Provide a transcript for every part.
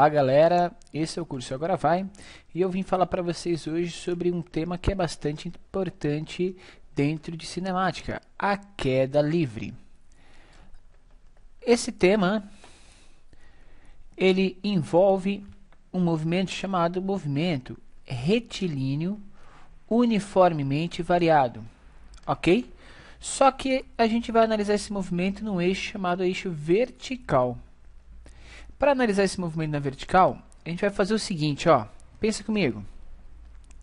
Olá galera, esse é o curso Agora Vai e eu vim falar para vocês hoje sobre um tema que é bastante importante dentro de cinemática, a queda livre. Esse tema ele envolve um movimento chamado movimento retilíneo uniformemente variado, ok? Só que a gente vai analisar esse movimento num eixo chamado eixo vertical. Para analisar esse movimento na vertical, a gente vai fazer o seguinte, ó. Pensa comigo.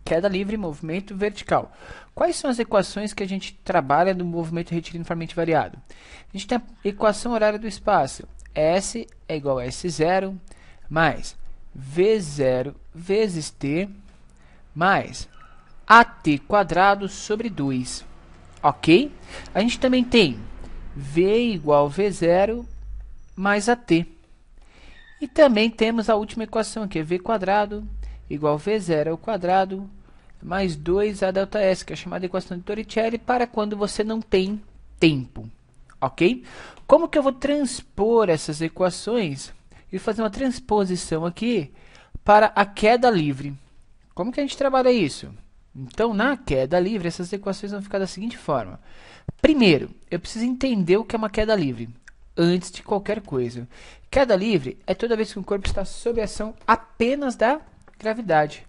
Queda livre, movimento vertical. Quais são as equações que a gente trabalha no movimento retilíneo uniformemente variado? A gente tem a equação horária do espaço. S é igual a S0 mais V0 vezes T mais AT quadrado sobre 2. Ok? A gente também tem V igual a V0 mais AT. E também temos a última equação aqui, é v quadrado igual a v0 ao quadrado mais 2a delta s, que é chamada equação de Torricelli, para quando você não tem tempo. Ok? Como que eu vou transpor essas equações e fazer uma transposição aqui para a queda livre? Como que a gente trabalha isso? Então, na queda livre, essas equações vão ficar da seguinte forma. Primeiro, eu preciso entender o que é uma queda livre antes de qualquer coisa. Queda livre é toda vez que o corpo está sob ação apenas da gravidade,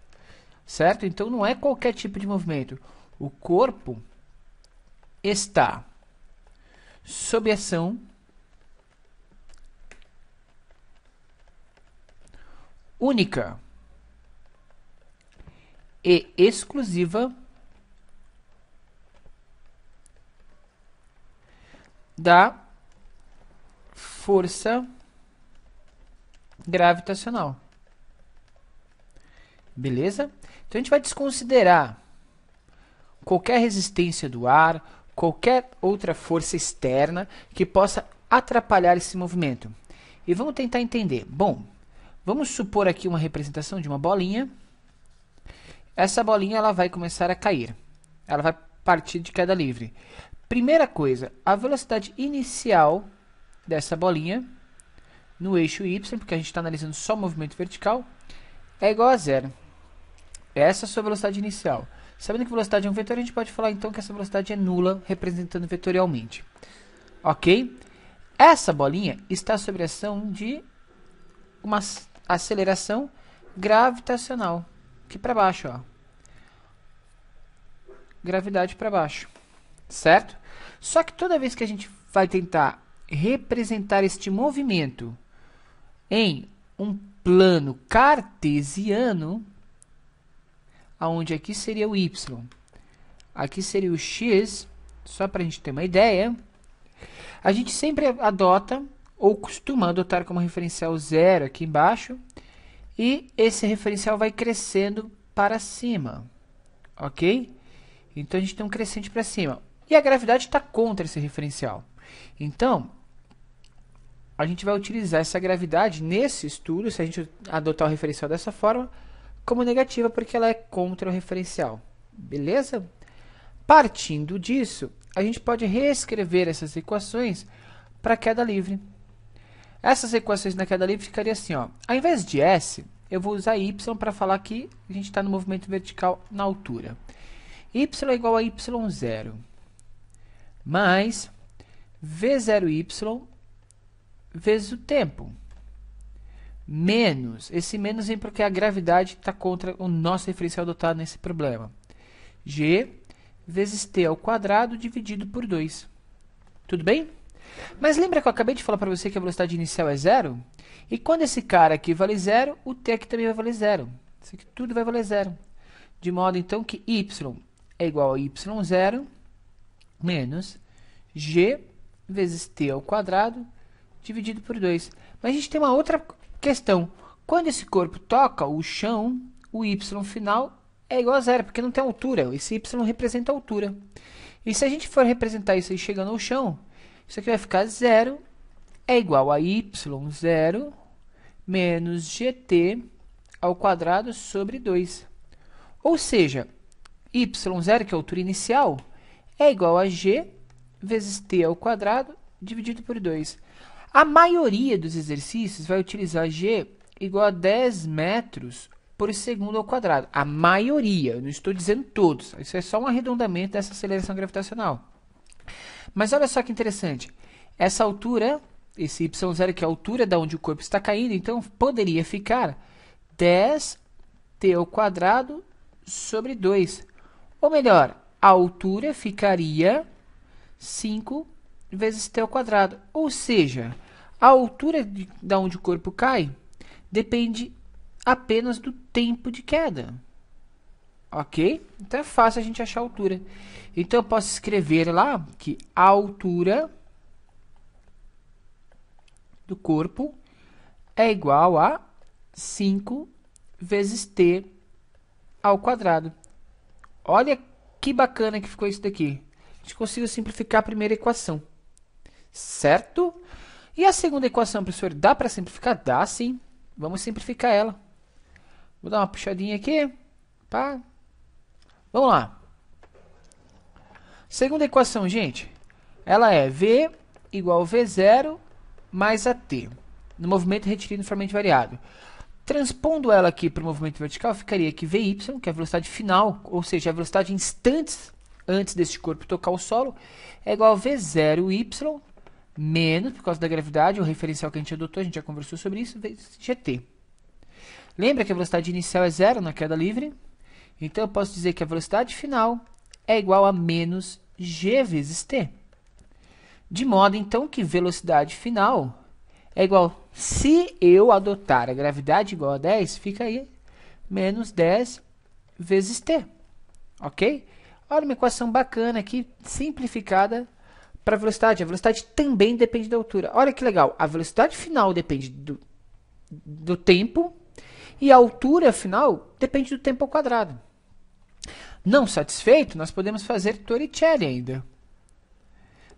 certo? Então não é qualquer tipo de movimento. O corpo está sob ação única e exclusiva da força gravitacional. Beleza? Então a gente vai desconsiderar qualquer resistência do ar, qualquer outra força externa que possa atrapalhar esse movimento. E vamos tentar entender. Bom, vamos supor aqui uma representação de uma bolinha. Essa bolinha ela vai começar a cair. Ela vai partir de queda livre. Primeira coisa, a velocidade inicial dessa bolinha no eixo Y, porque a gente está analisando só o movimento vertical, é igual a zero. Essa é a sua velocidade inicial. Sabendo que a velocidade é um vetor, a gente pode falar então que essa velocidade é nula, representando vetorialmente. Ok? Essa bolinha está sob ação de uma aceleração gravitacional, aqui para baixo, ó. Gravidade para baixo, certo? Só que toda vez que a gente vai tentar representar este movimento em um plano cartesiano, aonde aqui seria o y, aqui seria o x, só para a gente ter uma ideia, a gente sempre adota ou costuma adotar como referencial zero aqui embaixo, e esse referencial vai crescendo para cima, ok? Então a gente tem um crescente para cima. E a gravidade está contra esse referencial. Então, a gente vai utilizar essa gravidade nesse estudo, se a gente adotar o referencial dessa forma, como negativa, porque ela é contra o referencial. Beleza? Partindo disso, a gente pode reescrever essas equações para queda livre. Essas equações na queda livre ficariam assim, ó. Ao invés de S, eu vou usar Y para falar que a gente está no movimento vertical na altura. Y é igual a Y0 mais V0Y vezes o tempo. Menos, esse menos vem porque a gravidade está contra o nosso referencial adotado nesse problema. G vezes t ao quadrado dividido por 2. Tudo bem? Mas lembra que eu acabei de falar para você que a velocidade inicial é zero? E quando esse cara aqui vale zero, o t aqui também vai valer zero. Isso aqui tudo vai valer zero. De modo então que y é igual a y0 menos g vezes t ao quadrado dividido por 2. Mas a gente tem uma outra questão. Quando esse corpo toca o chão, o y final é igual a zero, porque não tem altura. Esse y representa altura. E se a gente for representar isso aí chegando ao chão, isso aqui vai ficar zero é igual a y0 menos gt ao quadrado sobre 2. Ou seja, y0, que é a altura inicial, é igual a g vezes t ao quadrado dividido por 2. A maioria dos exercícios vai utilizar g igual a 10 metros por segundo ao quadrado. A maioria, eu não estou dizendo todos. Isso é só um arredondamento dessa aceleração gravitacional. Mas olha só que interessante. Essa altura, esse y0 que é a altura da onde o corpo está caindo, então poderia ficar 10t ao quadrado sobre 2. Ou melhor, a altura ficaria 5 vezes t ao quadrado. Ou seja, a altura de, de onde o corpo cai depende apenas do tempo de queda. Ok? Então é fácil a gente achar a altura. Então eu posso escrever lá que a altura do corpo é igual a 5 vezes t ao quadrado. Olha que bacana que ficou isso daqui. A gente conseguiu simplificar a primeira equação. Certo? E a segunda equação, professor, dá para simplificar? Dá sim. Vamos simplificar ela. Vou dar uma puxadinha aqui. Pá. Vamos lá. Segunda equação, gente. Ela é V igual a V0 mais AT. No movimento retilíneo uniformemente variado. Transpondo ela aqui para o movimento vertical, ficaria que Vy, que é a velocidade final, ou seja, a velocidade instantes antes deste corpo tocar o solo, é igual a V0y menos, por causa da gravidade, o referencial que a gente adotou, a gente já conversou sobre isso, vezes gt. Lembra que a velocidade inicial é zero na queda livre? Então eu posso dizer que a velocidade final é igual a menos g vezes t. De modo, então, que velocidade final é igual, se eu adotar a gravidade igual a 10, fica aí menos 10 vezes t. Ok? Olha uma equação bacana aqui, simplificada para a velocidade. A velocidade também depende da altura. Olha que legal, a velocidade final depende do, do tempo e a altura final depende do tempo ao quadrado. Não satisfeito, nós podemos fazer Torricelli ainda.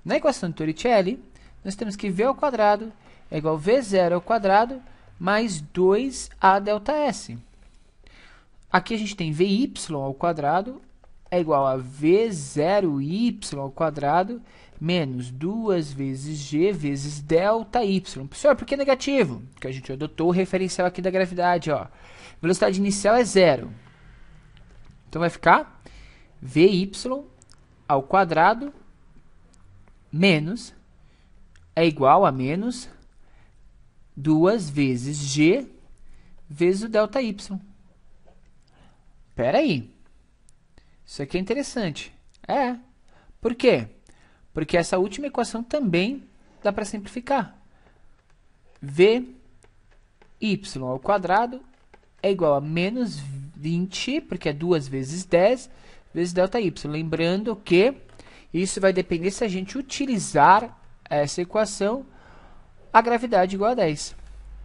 Na equação de Torricelli, nós temos que v ao quadrado é igual a V0 ao quadrado mais 2A delta S. Aqui a gente tem Vy ao quadrado é igual a V0y ao quadrado menos 2 vezes g vezes delta y. Professor, por que negativo? Porque a gente adotou o referencial aqui da gravidade. Ó. Velocidade inicial é zero. Então vai ficar Vy ao quadrado menos é igual a menos 2 vezes g vezes o delta y. Espera aí. Isso aqui é interessante. É. Por quê? Porque essa última equação também dá para simplificar. v y ao quadrado é igual a menos 20, porque é 2 vezes 10, vezes delta y. Lembrando que isso vai depender se a gente utilizar essa equação a gravidade igual a 10.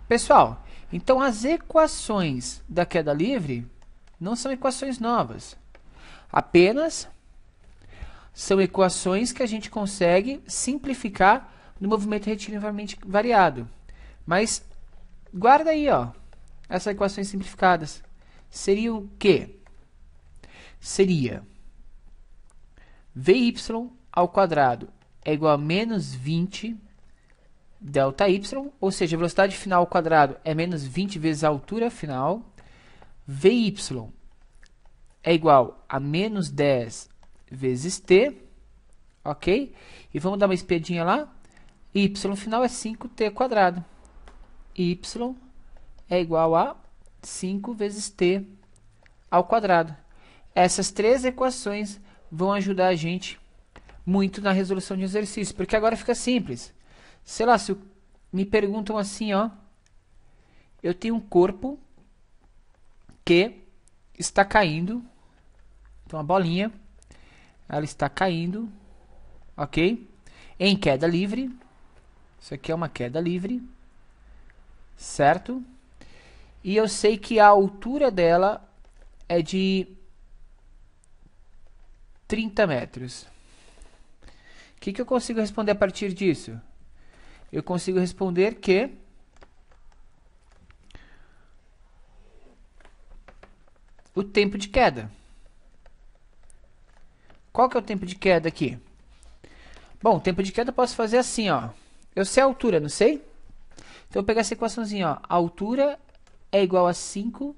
Pessoal, então as equações da queda livre não são equações novas. Apenas são equações que a gente consegue simplificar no movimento retilíneo variado. Mas guarda aí, ó, essas equações simplificadas. Seria o quê? Seria Vy ao quadrado é igual a menos 20 delta y, ou seja, a velocidade final ao quadrado é menos 20 vezes a altura final. Vy é igual a menos 10 vezes t, ok? E vamos dar uma espiadinha lá. y final é 5t quadrado. y é igual a 5 vezes t ao quadrado. Essas três equações vão ajudar a gente muito na resolução de exercício, porque agora fica simples. Sei lá, se me perguntam assim, ó, eu tenho um corpo que está caindo, então a bolinha, ela está caindo, ok? Em queda livre, isso aqui é uma queda livre, certo? E eu sei que a altura dela é de 30 metros. O que, que eu consigo responder a partir disso? Eu consigo responder que o tempo de queda. Qual que é o tempo de queda aqui? Bom, o tempo de queda eu posso fazer assim, ó. Eu sei a altura, não sei? Então eu vou pegar essa equaçãozinha, ó. A altura é igual a 5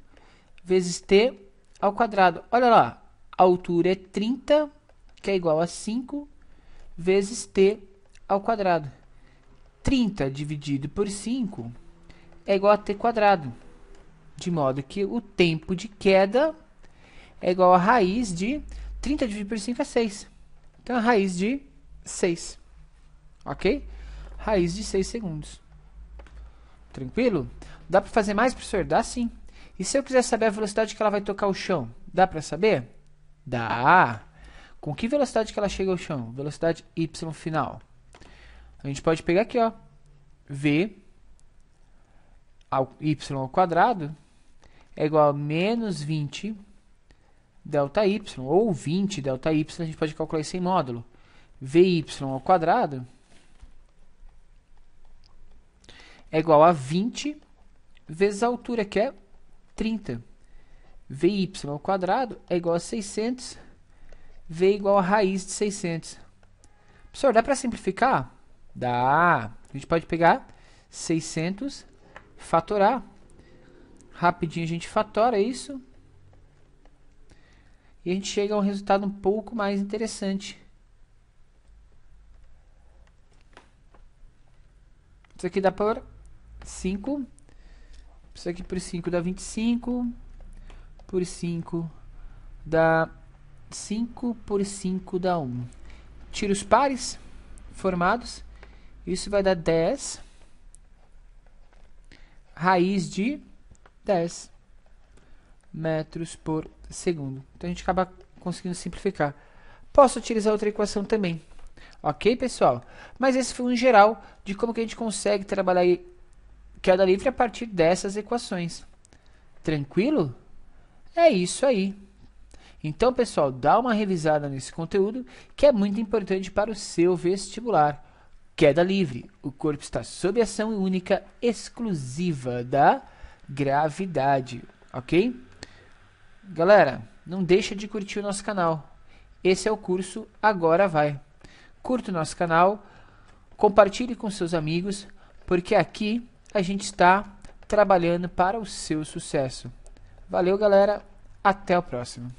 vezes t ao quadrado. Olha lá, a altura é 30, que é igual a 5 vezes t ao quadrado. 30 dividido por 5 é igual a t quadrado. De modo que o tempo de queda é igual a raiz de 30 dividido por 5 é 6. Então, a raiz de 6. Ok? Raiz de 6 segundos. Tranquilo? Dá para fazer mais, professor? Dá sim. E se eu quiser saber a velocidade que ela vai tocar o chão? Dá para saber? Dá. Com que velocidade que ela chega ao chão? Velocidade y final. A gente pode pegar aqui, ó. V ao y ao quadrado é igual a menos 20 delta y, ou 20 delta y, a gente pode calcular isso em módulo. Vy ao quadrado é igual a 20 vezes a altura, que é 30. Vy ao quadrado é igual a 600, V igual a raiz de 600. Professor, dá para simplificar? Dá. A gente pode pegar 600, fatorar. Rapidinho a gente fatora isso. E a gente chega a um resultado um pouco mais interessante. Isso aqui dá por 5. Isso aqui por 5 dá 25. Por 5 dá 5 por 5 dá 1. Tira os pares formados. Isso vai dar 10. Raiz de 10 metros por segundo. Então a gente acaba conseguindo simplificar. Posso utilizar outra equação também. Ok, pessoal? Mas esse foi um geral de como que a gente consegue trabalhar queda livre a partir dessas equações. Tranquilo? É isso aí. Então, pessoal, dá uma revisada nesse conteúdo que é muito importante para o seu vestibular. Queda livre. O corpo está sob ação única exclusiva da gravidade, ok? Galera, não deixa de curtir o nosso canal. Esse é o curso Agora Vai. Curta o nosso canal, compartilhe com seus amigos, porque aqui a gente está trabalhando para o seu sucesso. Valeu, galera. Até o próximo.